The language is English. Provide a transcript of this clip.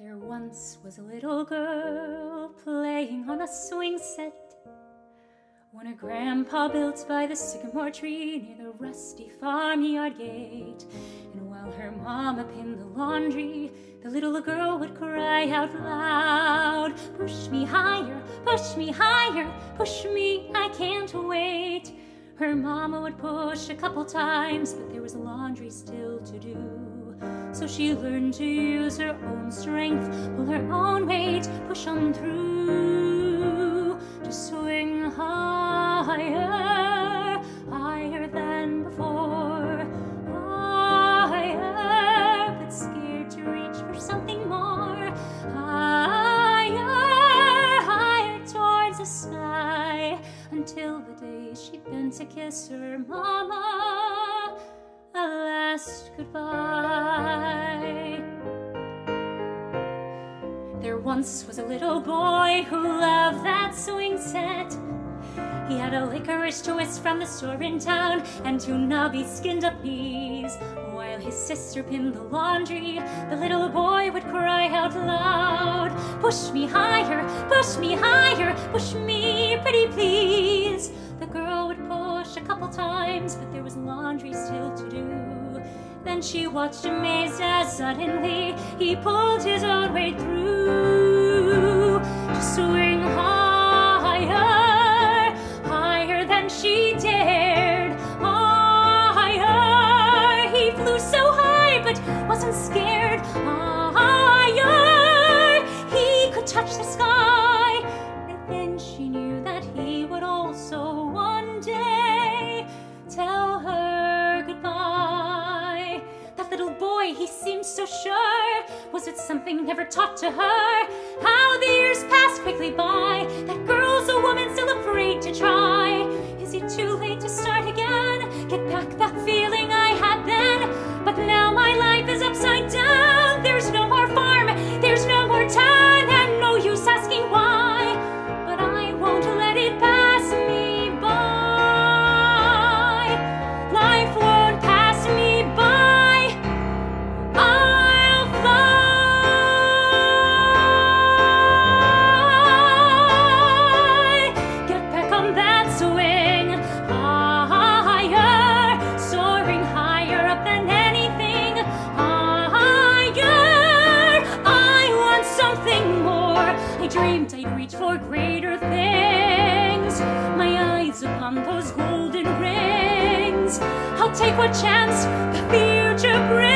once was a little girl playing on a swing set when her grandpa built by the sycamore tree near the rusty farmyard gate. And while her mama pinned the laundry, the little girl would cry out loud, Push me higher, push me higher, push me, I can't wait. Her mama would push a couple times, but there was laundry still to do. She learned to use her own strength, pull her own weight, push on through, to swing higher, higher than before, higher, but scared to reach for something more, higher, higher towards the sky, until the day she bent to kiss her mama a last goodbye. Once was a little boy who loved that swing set. He had a licorice twist from the store in town and two knobby skinned up knees. While his sister pinned the laundry, the little boy would cry out loud, Push me higher, push me higher, push me pretty please. The girl would push a couple times, but there was laundry still to do. Then she watched amazed as suddenly he pulled his own way sure. Was it something never taught to her? How the years passed quickly by. That girl's a woman still afraid to try. Dreamed I'd reach for greater things. My eyes upon those golden rings. I'll take what chance the future brings.